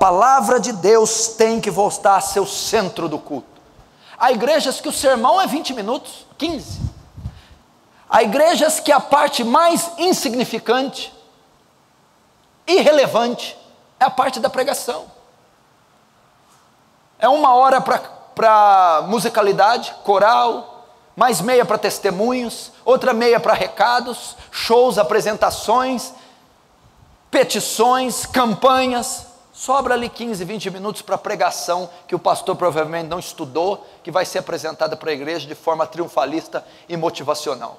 palavra de Deus tem que voltar a ser o centro do culto. Há igrejas que o sermão é 20 minutos, 15. Há igrejas que a parte mais insignificante, irrelevante, é a parte da pregação. É uma hora para musicalidade, coral, mais meia para testemunhos, outra meia para recados, shows, apresentações, petições, campanhas. Sobra ali 15, 20 minutos para pregação que o pastor provavelmente não estudou, que vai ser apresentada para a igreja de forma triunfalista e motivacional.